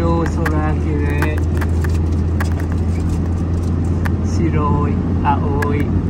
をそらけで白い青い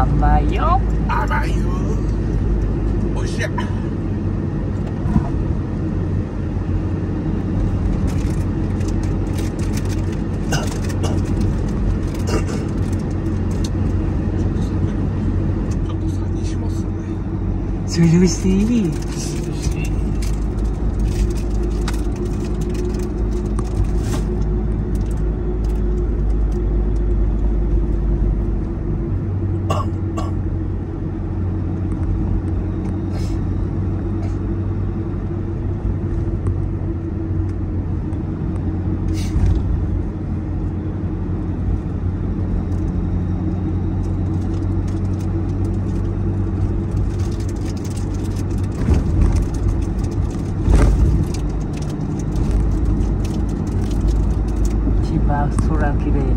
甘いよ。甘いよ。おいしい。ちょっとさ西本さんね。涼しい？aquí de